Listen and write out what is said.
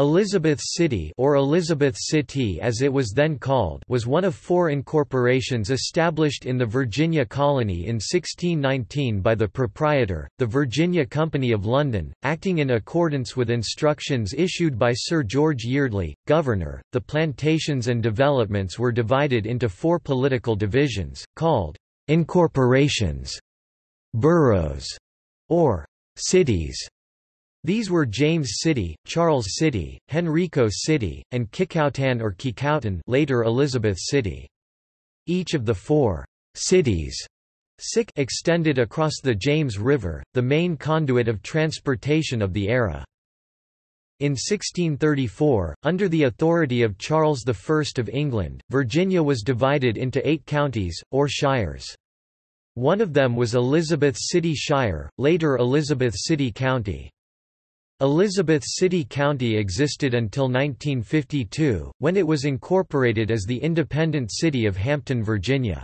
Elizabeth City or Elizabeth Cittie as it was then called was one of four incorporations established in the Virginia colony in 1619 by the proprietor, the Virginia Company of London, acting in accordance with instructions issued by Sir George Yeardley, governor. The plantations and developments were divided into four political divisions, called incorporations, boroughs, or cities these were James City, Charles City, Henrico City, and Kicowtan or Kikowton later Elizabeth City. Each of the four cities extended across the James River, the main conduit of transportation of the era. In 1634, under the authority of Charles I of England, Virginia was divided into eight counties, or shires. One of them was Elizabeth City Shire, later Elizabeth City County. Elizabeth City County existed until 1952, when it was incorporated as the independent city of Hampton, Virginia.